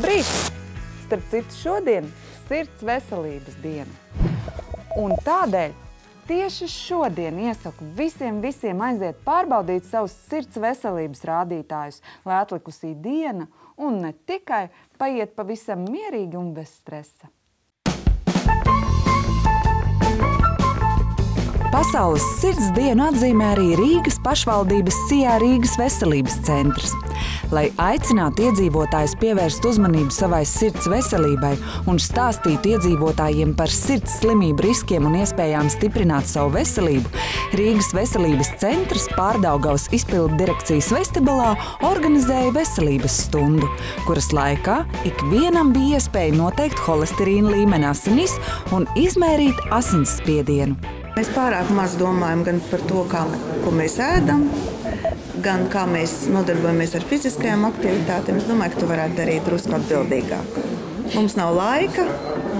Labrīt! Starp citu, šodien sirds veselības diena. Un tādēļ tieši šodien iesaku visiem, visiem aiziet pārbaudīt savus sirds veselības rādītājus, lai atlikusī diena un ne tikai paiet pavisam mierīgi un bez stresa. Pasaules sirds dienu atzīmē arī Rīgas pašvaldības Sijā Rīgas veselības centrs. Lai aicinātu iedzīvotājus pievērst uzmanību savai sirds veselībai un stāstītu iedzīvotājiem par sirds slimību riskiem un iespējām stiprināt savu veselību, Rīgas veselības centrs pārdaugavas izpildu direkcijas vestibilā organizēja veselības stundu, kuras laikā ikvienam bija iespēja noteikt holesterīna līmeni asinīs un izmērīt asinsspiedienu. Mēs pārāk maz domājam gan par to, kā, ko mēs ēdam, gan kā mēs nodarbojamies ar fiziskajām aktivitātēm. Es domāju, ka tu varētu darīt drusku atbildīgāk. Mums nav laika,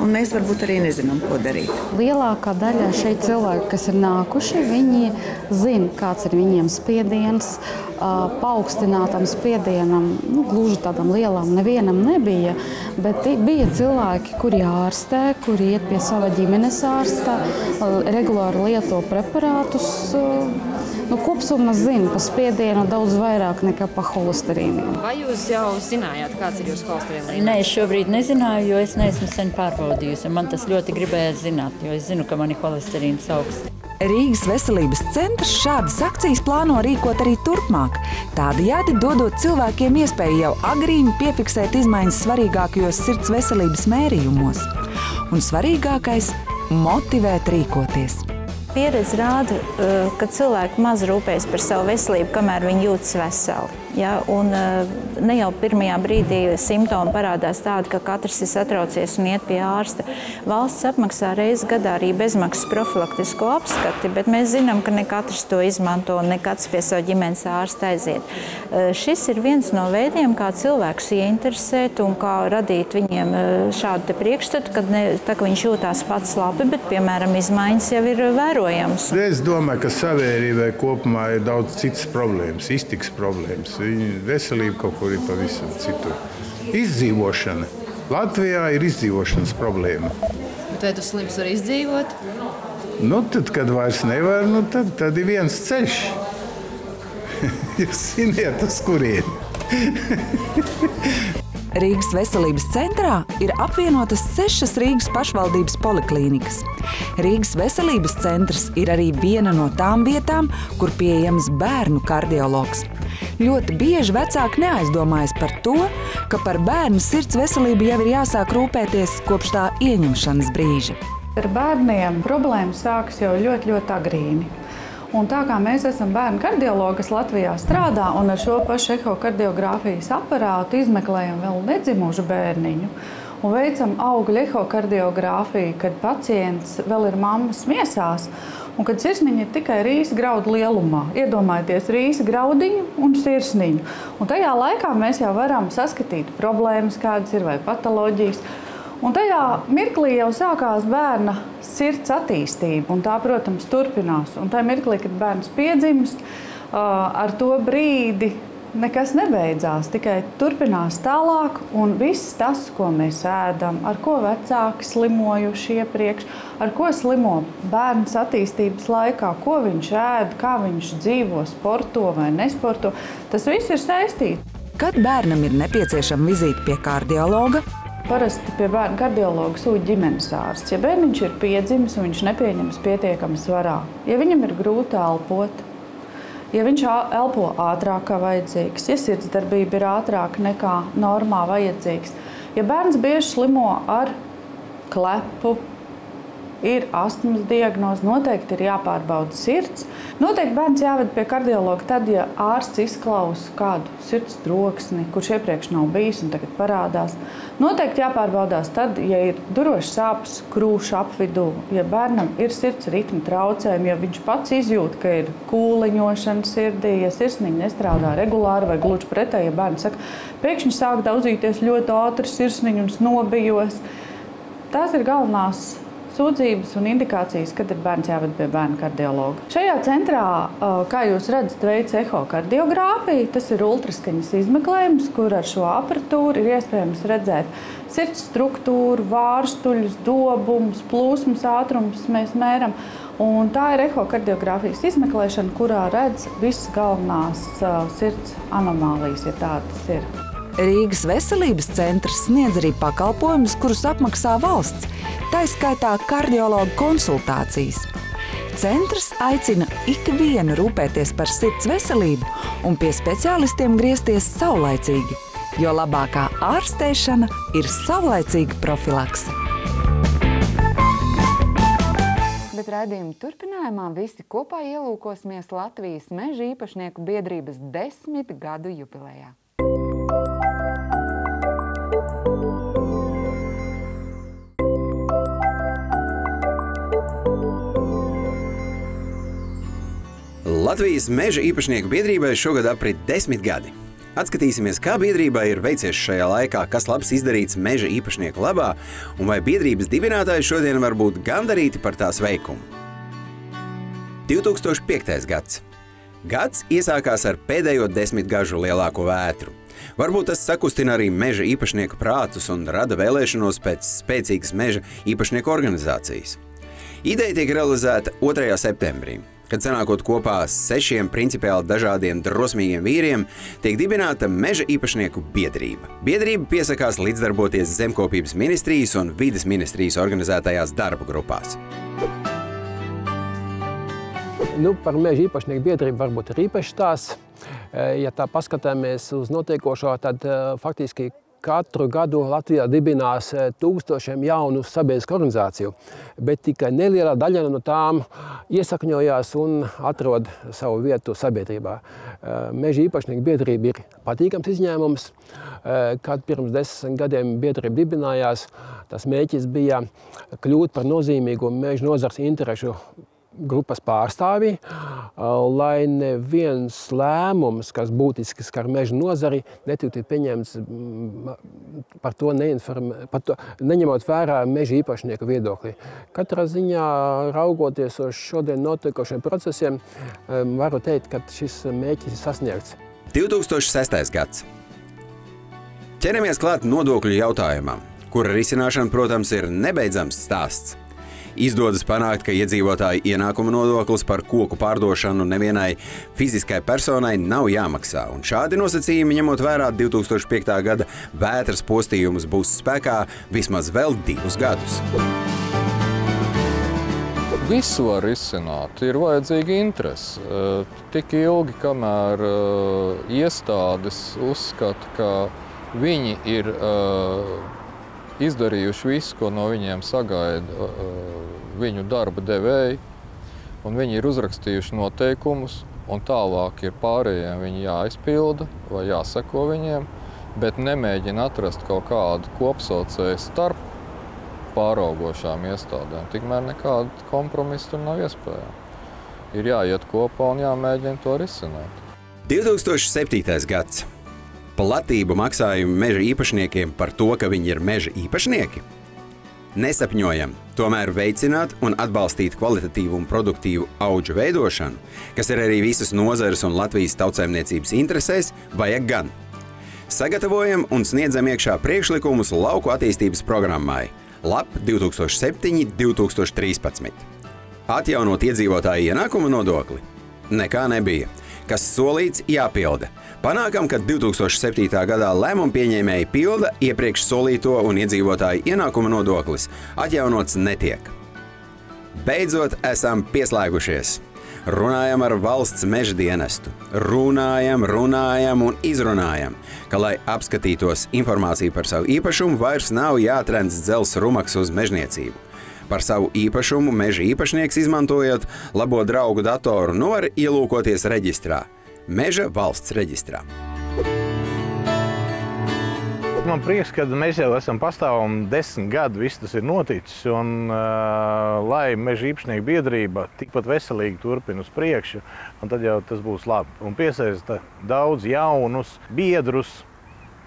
un mēs varbūt arī nezinām, ko darīt. Lielākā daļa šeit cilvēku, kas ir nākuši, viņi zina, kāds ir viņiem spiediens. Paaugstinātam spiedienam, nu, gluži tādam lielam, nevienam nebija. Bet bija cilvēki, kuri ārstē, kuri iet pie sava ģimenes ārsta, regulāri lieto preparātus. Nu, kopsumma zina par spiedienu daudz vairāk nekā par holesterīnu. Vai jūs jau zinājāt, kāds ir jūsu holesterīna līmenis? Nē, es šobrīd nezināju, jo es neesmu sen pārbaudījusi. Man tas ļoti gribējās zināt, jo es zinu, ka man ir holesterīns augsts. Rīgas veselības centrs šādas akcijas plāno rīkot arī turpmāk. Tādējādi dodot cilvēkiem iespēju jau agrīni piefiksēt izmaiņas svarīgākajos sirds veselības mērījumos. Un svarīgākais - motivēt rīkoties. Pieredze rāda, ka cilvēki maz rūpējas par savu veselību, kamēr viņi jūtas veseli. Ja, un ne jau pirmajā brīdī simptomi parādās tādi, ka katrs ir satraucies un iet pie ārsta. Valsts apmaksā reizes gadā arī bezmaksas profilaktisko apskati, bet mēs zinām, ka ne katrs to izmanto un ne katrs pie savu ģimenes ārsta aiziet. Šis ir viens no veidiem, kā cilvēkus ieinteresēt un kā radīt viņiem šādu priekšstatu, kad ne, tā, ka viņš jūtās pats labi, bet, piemēram, izmaiņas jau ir vērojams. Es domāju, ka sabiedrībai kopumā ir daudz citas problēmas, iztiks problēmas. Viņa veselība kaut kur ir pavisam citur. Izdzīvošana. Latvijā ir izdzīvošanas problēma. Bet vai tu slims var izdzīvot? Nu, tad, kad vairs nevar, nu, tad, tad ir viens ceļš. Jūs ziniet, uz kurieni. Rīgas veselības centrā ir apvienotas sešas Rīgas pašvaldības poliklīnikas. Rīgas veselības centrs ir arī viena no tām vietām, kur pieejams bērnu kardiologs. Ļoti bieži vecāki neaizdomājas par to, ka par bērnu sirds veselību jau ir jāsāk rūpēties kopš tā ieņemšanas brīža. Ar bērniem problēmas sākas jau ļoti, ļoti agrīni. Un tā kā mēs esam bērnu kardiologi, kas Latvijā strādā un ar šo pašu ehokardiogrāfijas aparātu izmeklējam vēl nedzimušu bērniņu un veicam augļu ehokardiogrāfiju, kad pacients vēl ir mammas miesās un kad sirsniņa ir tikai rīsa graudu lielumā. Iedomājieties rīsa graudiņu un sirsniņu. Un tajā laikā mēs jau varam saskatīt problēmas, kādas ir vai patoloģijas. Un tajā mirklī jau sākās bērna sirds attīstība, un tā, protams, turpinās. Un tajā mirklī, kad bērns piedzimst, ar to brīdi nekas nebeidzās, tikai turpinās tālāk, un viss tas, ko mēs ēdam, ar ko vecāki slimojuši iepriekš, ar ko slimo bērns attīstības laikā, ko viņš ēd, kā viņš dzīvo, sporto vai nesporto, tas viss ir saistīts. Kad bērnam ir nepieciešama vizīte pie kardiologa, Parasti pie bērna kardiologa sūta ģimenes ārsts. Ja bērniņš ir piedzimis un viņš nepieņems pietiekami svarā, ja viņam ir grūti elpot, ja viņš elpo ātrāk kā vajadzīgs, ja sirdsdarbība ir ātrāka nekā normā vajadzīgs, ja bērns bieži slimo ar klepu, ir astmas diagnoze, noteikti ir jāpārbauda sirds. Noteikti bērns jāved pie kardiologa tad, ja ārsts izklausa kādu sirds troksni, kurš iepriekš nav bijis un tagad parādās. Noteikti jāpārbaudās tad, ja ir durošs sāpes krūšu apvidū, ja bērnam ir sirds ritma traucējumi, ja viņš pats izjūt, ka ir kūliņošana sirdī, ja sirsniņa nestrādā regulāri vai gluži pretēji, ja bērns saka, pēkšņi sāk daudzīties ļoti ātri sirsniņa un nobijos. Tās ir galvenās sūdzības un indikācijas, kad ir bērns jāved pie bērna kardiologa. Šajā centrā, kā jūs redzat, veids ehokardiogrāfiju. Tas ir ultraskaņas izmeklējums, kur ar šo aparatūru ir iespējams redzēt sirds struktūru, vārstuļus, dobumus, plūsmas ātrumus mēs mēram. Un tā ir ehokardiogrāfijas izmeklēšana, kurā redz visas galvenās sirds anomālijas, ja tādas ir. Rīgas veselības centrs sniedz arī pakalpojumus, kurus apmaksā valsts, tā izskaitā kardiologu konsultācijas. Centrs aicina ikvienu rūpēties par sirds veselību un pie speciālistiem griezties saulaicīgi, jo labākā ārstēšana ir saulaicīga profilakse. Bet raidījuma turpinājumā visi kopā ielūkosimies Latvijas meža īpašnieku biedrības desmit gadu jubilejā. Latvijas meža īpašnieku biedrībai šogad aprit desmit gadi. Atskatīsimies, kā biedrībai ir veicies šajā laikā, kas labs izdarīts meža īpašnieku labā, un vai biedrības dibinātāji šodien var būt gandarīti par tās veikumu. 2005. gads. Gads iesākās ar pēdējo desmitgažu lielāko vētru. Varbūt tas sakustina arī meža īpašnieku prātus un rada vēlēšanos pēc spēcīgas meža īpašnieku organizācijas. Ideja tiek realizēta 2. septembrī, kad sanākot kopā sešiem principiāli dažādiem drosmīgiem vīriem, tiek dibināta meža īpašnieku biedrība. Biedrība piesakās līdzdarboties zemkopības ministrijas un vides ministrijas organizētajās darba grupās. Nu, par meža īpašnieku biedrību varbūt ir īpašs tās. Ja tā paskatāmies uz notiekošo, tad faktiski Katru gadu Latvijā dibinās eh, tūkstošiem jaunu sabiedrisku organizāciju, bet tikai neliela daļa no tām iesakņojās un atrod savu vietu sabiedrībā. Eh, meža īpašnieku biedrība ir patīkams izņēmums. Eh, kad pirms desmit gadiem biedrība dibinājās, tas mēķis bija kļūt par nozīmīgu meža nozars interešu grupas pārstāvji, lai neviens lēmums, kas būtiski skar meža nozari, netiktu pieņemts par to, par to neņemot vērā meža īpašnieku viedokli. Katrā ziņā, raugoties uz šodien notiekošiem procesiem, varu teikt, ka šis mērķis ir sasniegts. 2006. gads. Ķeramies klāt nodokļu jautājumam, kura risināšana, protams, ir nebeidzams stāsts. Izdodas panākt, ka iedzīvotāju ienākuma nodoklis par koku pārdošanu nevienai fiziskai personai nav jāmaksā. Un šādi nosacījumi, ņemot vērā 2005. gada vētras postījumus, būs spēkā vismaz vēl divus gadus. Visu var izsināt, ir vajadzīga interese. Tik ilgi, kamēr iestādes uzskata, ka viņi ir izdarījuši visu, ko no viņiem sagaida viņu darba devēji, un viņi ir uzrakstījuši noteikumus, un tālāk ir pārējiem viņi jāizpilda vai jāseko viņiem, bet nemēģina atrast kaut kādu kopsaucēju starp pāraugošām iestādēm. Tikmēr nekāda kompromisa tur nav iespējama. Ir jāiet kopā un jāmēģina to risināt. 2007. gads platību maksājumu meža īpašniekiem par to, ka viņi ir meža īpašnieki? Nesapņojam, tomēr veicināt un atbalstīt kvalitatīvu un produktīvu augu veidošanu, kas ir arī visas nozares un Latvijas tautsēmniecības interesēs, vajag gan. Sagatavojam un sniedzam iekšā priekšlikumus lauku attīstības programmai LAP 2007-2013. Atjaunot iedzīvotāju ienākumu nodokli? Nekā nebija. Kas solīts, jāpilda. Panākam, ka 2007. gadā lēmumu pieņēmēji pilda iepriekš solīto un iedzīvotāju ienākuma nodoklis atjaunots netiek. Beidzot, esam pieslēgušies. Runājam ar valsts meža dienestu. Runājam, runājam un izrunājam, ka, lai apskatītos informāciju par savu īpašumu, vairs nav jātrends dzels rumaks uz mežniecību. Par savu īpašumu meža īpašnieks izmantojot labo draugu datoru, nu var ielūkoties reģistrā – Meža valsts reģistrā. Man prieks, ka mēs jau esam pastāvami desmit gadi, viss tas ir noticis. Un, uh, lai meža īpašnieku biedrība tikpat veselīgi turpina uz priekšu, tad jau tas būs labi. Un piesaista daudz jaunus biedrus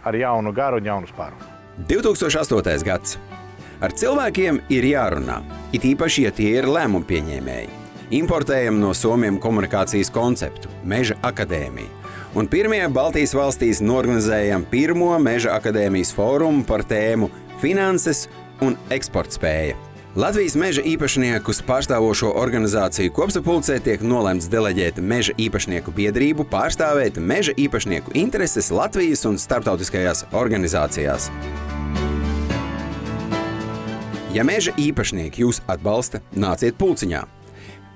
ar jaunu garu un jaunu spāru. 2008. gads. Ar cilvēkiem ir jārunā, it īpaši, ja tie ir lēmumu pieņēmēji. Importējam no Somijas komunikācijas konceptu - Meža akadēmija. Un pirmajā Baltijas valstīs norganizējam pirmo Meža akadēmijas fórumu par tēmu Finanses un eksportspēja. Latvijas meža īpašniekus pārstāvošo organizāciju kopsapulcē tiek nolemts deleģēt meža īpašnieku biedrību pārstāvēt meža īpašnieku intereses Latvijas un starptautiskajās organizācijās. Ja meža īpašnieki jūs atbalsta, nāciet pulciņā.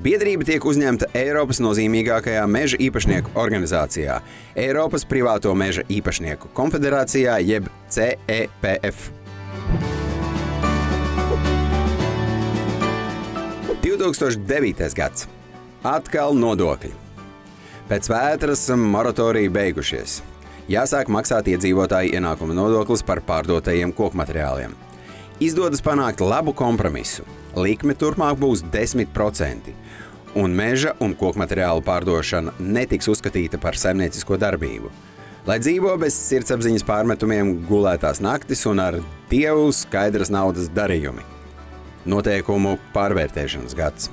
Biedrība tiek uzņemta Eiropas nozīmīgākajā meža īpašnieku organizācijā - Eiropas Privāto meža īpašnieku konfederācijā jeb CEPF. 2009. gads. Atkal nodokļi. Pēc vētras moratorija beigušies. Jāsāk maksāt iedzīvotāju ienākuma nodoklis par pārdotajiem kokmateriāliem izdodas panākt labu kompromisu. Likme turpmāk būs 10%, un meža un koku materiālu pārdošana netiks uzskatīta par saimniecisko darbību. Lai dzīvo bez sirdsapziņas pārmetumiem, gulētās naktis un ar dievu skaidras naudas darījumi. Noteikumu pārvērtēšanas gads.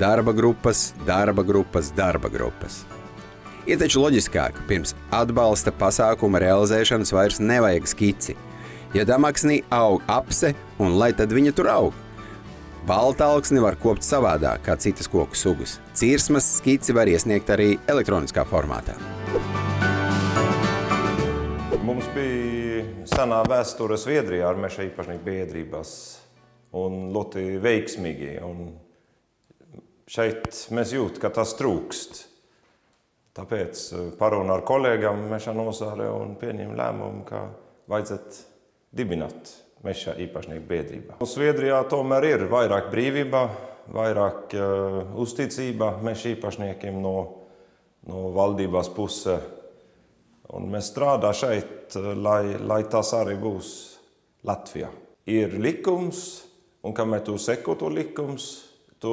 Darba grupas, darba grupas, darba grupas. Ir taču loģiskāk, pirms atbalsta pasākuma realizēšanas vairs nevajag skici – Ja damaksnī aug apse, un lai tad viņa tur aug? Balta augsni var kopt savādāk kā citas koku sugas. Cirsmas skici var iesniegt arī elektroniskā formātā. Mums bija senā vēsture Zviedrijā ar meža īpašnieku biedrībās un ļoti veiksmīgi. Un šeit mēs jūtam, ka tas trūkst. Tāpēc parunā ar kolēģiem meža nozare un pieņem lēmumu, ka vajadzētu dibināt meža īpašnieku biedrībā. Zviedrijā tomēr ir vairāk brīvība, vairāk uh, uzticība meža īpašniekiem no, no valdības puses. Un mēs strādājam šeit, lai, lai tas arī būs Latvijā. Ir likums, un kamēr tu seko to likums, tu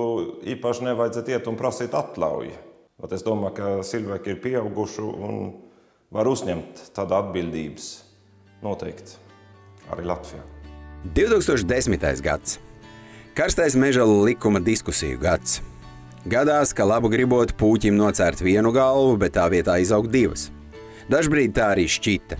īpaši nevajadzētu iet un prasīt atļauju. Bet es domāju, ka cilvēki ir pieauguši un var uzņemt tādu atbildības noteikti arī Latvijā. 2010. gads. Karstais meža likuma diskusiju gads. Gadās, ka labu gribot pūķim nocērt vienu galvu, bet tā vietā izaug divas. Dažbrīd tā arī šķita.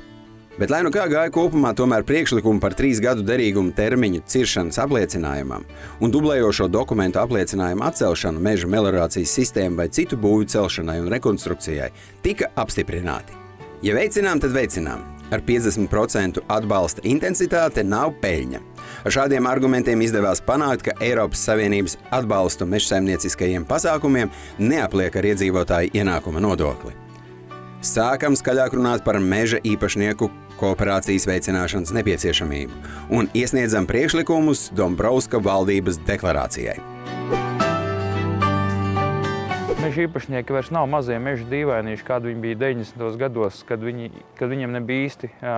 Bet, lai nu kā gāja kopumā, tomēr priekšlikumu par trīs gadu derīgumu termiņu ciršanas apliecinājumam un dublējošo dokumentu apliecinājumu atcelšanu meža meliorācijas sistēmu vai citu būvju celšanai un rekonstrukcijai tika apstiprināti. Ja veicinām, tad veicinām. Ar 50% atbalsta intensitāte nav peļņa. Ar šādiem argumentiem izdevās panākt, ka Eiropas Savienības atbalstu mežsaimnieciskajiem pasākumiem neapliek ar iedzīvotāju ienākuma nodokli. Sākam skaļāk runāt par meža īpašnieku kooperācijas veicināšanas nepieciešamību un iesniedzam priekšlikumus Dombrovska valdības deklarācijai. Meža īpašnieki vairs nav mazie meža dīvainīši, kādi viņi bija 90. gados, kad, viņi, kad viņiem nebija īsti jā,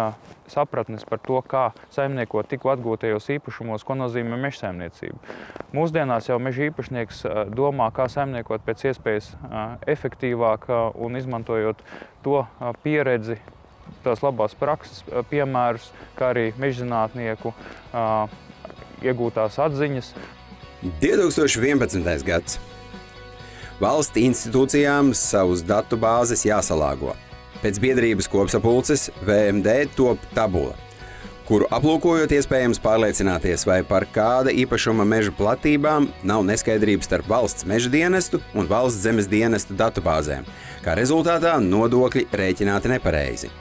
sapratnes par to, kā saimniekot tikko atgūtajos īpašumos, ko nozīmē meža saimniecība. Mūsdienās jau meža īpašnieks domā, kā saimniekot pēc iespējas efektīvāk un izmantojot to pieredzi, tās labās prakses piemērus, kā arī mežzinātnieku iegūtās atziņas. 2011. gads. Valsts institūcijām savus datu bāzes jāsalāgo. Pēc biedrības kopsapulces VMD top tabula, kuru aplūkojot iespējams pārliecināties, vai par kāda īpašuma meža platībām nav neskaidrības starp valsts meža dienestu un valsts zemes dienestu datubāzēm, kā rezultātā nodokļi rēķināti nepareizi.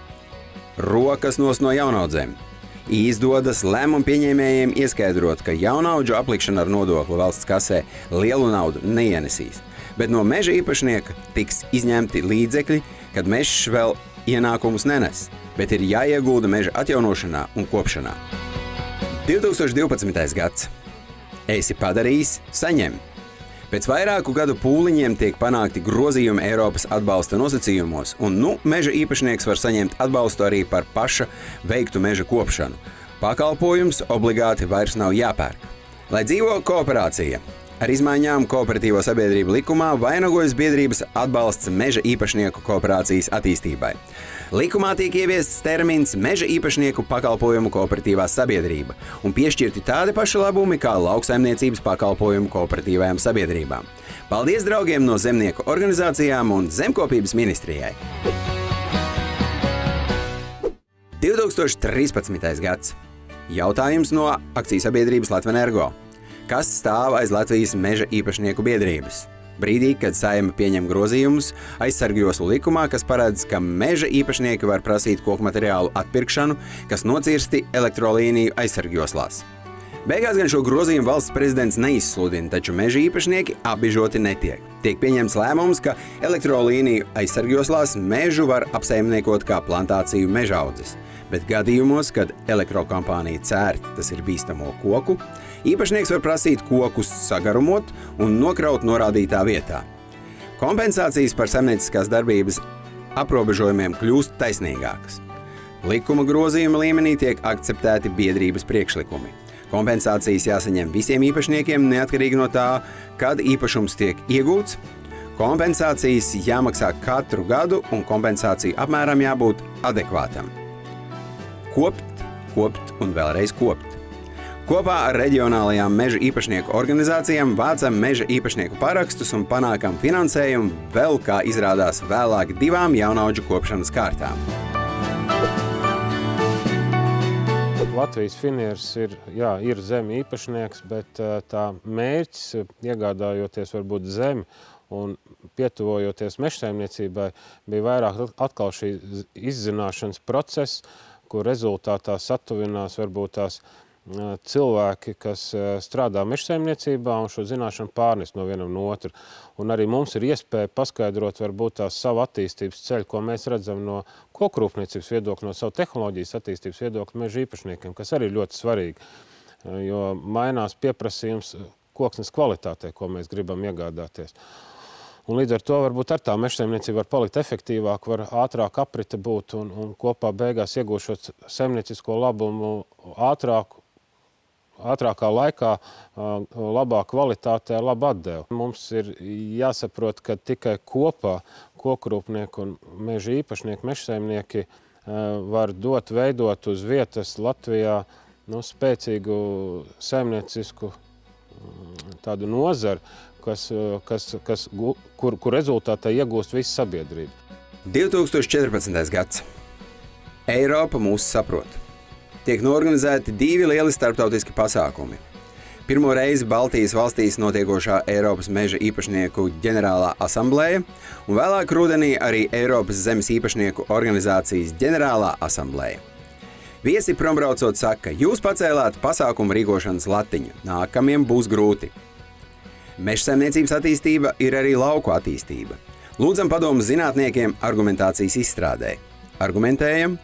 Rokas nos no jaunaudzēm. Izdodas lēmumu pieņēmējiem ieskaidrot, ka jaunaudžu aplikšana ar nodokli valsts kasē lielu naudu neienesīs bet no meža īpašnieka tiks izņemti līdzekļi, kad mežs vēl ienākumus nenes, bet ir jāiegulda meža atjaunošanā un kopšanā. 2012. gads. Esi padarījis, saņem. Pēc vairāku gadu pūliņiem tiek panākti grozījumi Eiropas atbalsta nosacījumos, un nu meža īpašnieks var saņemt atbalstu arī par paša veiktu meža kopšanu. Pakalpojums obligāti vairs nav jāpērk. Lai dzīvo kooperācija, Ar izmaiņām kooperatīvo sabiedrību likumā vainagojas biedrības atbalsts meža īpašnieku kooperācijas attīstībai. Likumā tiek ieviests termins meža īpašnieku pakalpojumu kooperatīvā sabiedrība un piešķirti tādi paši labumi kā lauksaimniecības pakalpojumu kooperatīvajām sabiedrībām. Paldies draugiem no zemnieku organizācijām un zemkopības ministrijai! 2013. gads. Jautājums no akcijas sabiedrības Latvijas Energo. Kas stāv aiz Latvijas meža īpašnieku biedrības? Brīdī, kad saima pieņem grozījumus aizsargjoslu likumā, kas paredz, ka meža īpašnieki var prasīt koku materiālu atpirkšanu, kas nocirsti elektrolīniju aizsargjoslās. Beigās gan šo grozījumu valsts prezidents neizsludina, taču meža īpašnieki apbižoti netiek. Tiek pieņemts lēmums, ka elektrolīniju aizsargjoslās mežu var apsaimniekot kā plantāciju mežaudzes bet gadījumos, kad elektrokampānija cērt, tas ir bīstamo koku, īpašnieks var prasīt kokus sagarumot un nokraut norādītā vietā. Kompensācijas par saimnieciskās darbības aprobežojumiem kļūst taisnīgākas. Likuma grozījuma līmenī tiek akceptēti biedrības priekšlikumi. Kompensācijas jāsaņem visiem īpašniekiem, neatkarīgi no tā, kad īpašums tiek iegūts. Kompensācijas jāmaksā katru gadu, un kompensāciju apmēram jābūt adekvātam kopt, kopt un vēlreiz kopt. Kopā ar reģionālajām meža īpašnieku organizācijām vācam meža īpašnieku parakstus un panākam finansējumu vēl, kā izrādās, vēlāk divām jaunauģu kopšanas kārtām. Latvijas finieris ir, jā, ir zemi īpašnieks, bet tā mērķis, iegādājoties varbūt zemi un pietuvojoties mežsaimniecībai, bija vairāk atkal šī izzināšanas process, kur rezultātā satuvinās varbūt tās cilvēki, kas strādā mežsaimniecībā un šo zināšanu pārnes no vienam no otru. Un arī mums ir iespēja paskaidrot varbūt tās savu attīstības ceļu, ko mēs redzam no kokrūpniecības viedokļa, no savu tehnoloģijas attīstības viedokļa meža īpašniekiem, kas arī ļoti svarīgi, jo mainās pieprasījums koksnes kvalitātei, ko mēs gribam iegādāties. Un līdz ar to varbūt ar tā mežsaimniecība var palikt efektīvāk, var ātrāk aprite būt un, un kopā beigās iegūšot saimniecisko labumu ātrāk, ātrākā laikā, labā kvalitātē, labu atdevu. Mums ir jāsaprot, ka tikai kopā kokrūpnieki un meža īpašnieki, mežsaimnieki var dot, veidot uz vietas Latvijā nu, spēcīgu saimniecisku tādu nozaru, kas, kas, kas, kur, kur rezultātā iegūst visa sabiedrība. 2014. gads. Eiropa mūs saprot. Tiek norganizēti divi lieli starptautiski pasākumi. Pirmo reizi Baltijas valstīs notiekošā Eiropas meža īpašnieku ģenerālā asamblēja, un vēlāk rudenī arī Eiropas zemes īpašnieku organizācijas ģenerālā asamblēja. Viesi prombraucot saka, jūs pacēlāt pasākumu rīkošanas latiņu, nākamiem būs grūti. Mežsaimniecības attīstība ir arī lauku attīstība. Lūdzam padomu zinātniekiem argumentācijas izstrādē. Argumentējam,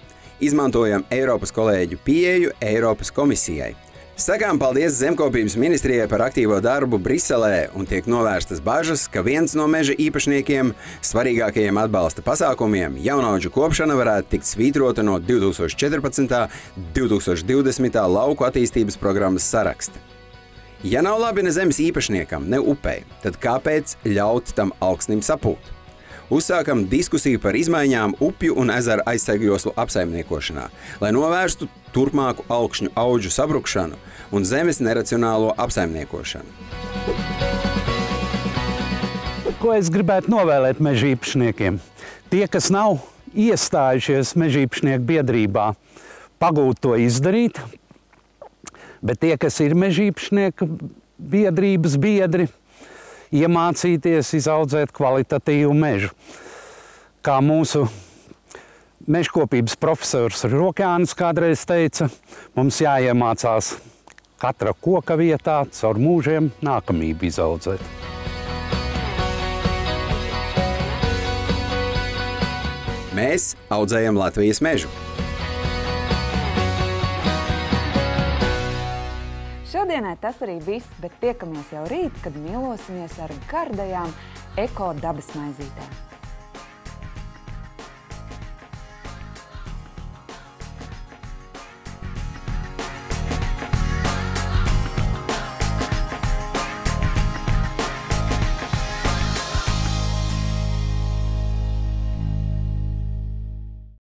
izmantojam Eiropas kolēģu pieeju Eiropas komisijai. Sakām paldies Zemkopības ministrijai par aktīvo darbu Briselē un tiek novērstas bažas, ka viens no meža īpašniekiem svarīgākajiem atbalsta pasākumiem jaunauģu kopšana varētu tikt svītrota no 2014. un 2020. lauku attīstības programmas saraksta. Ja nav labi ne zemes īpašniekam, ne upei, tad kāpēc ļaut tam augsnim sapūt? Uzsākam diskusiju par izmaiņām upju un ezeru aizsargjoslu apsaimniekošanā, lai novērstu turpmāku augšņu auģu sabrukšanu un zemes neracionālo apsaimniekošanu. Ko es gribētu novēlēt meža īpašniekiem? Tie, kas nav iestājušies meža īpašnieku biedrībā, pagūt to izdarīt, Bet tie, kas ir mežīpašnieka biedrības biedri, iemācīties izaudzēt kvalitatīvu mežu. Kā mūsu mežkopības profesors Rokāns kādreiz teica, mums jāiemācās katra koka vietā caur mūžiem nākamību izaudzēt. Mēs audzējam Latvijas mežu. Šodienai tas arī viss, bet tiekamies jau rīt, kad mīlosimies ar gardajām eko dabas maizītēm.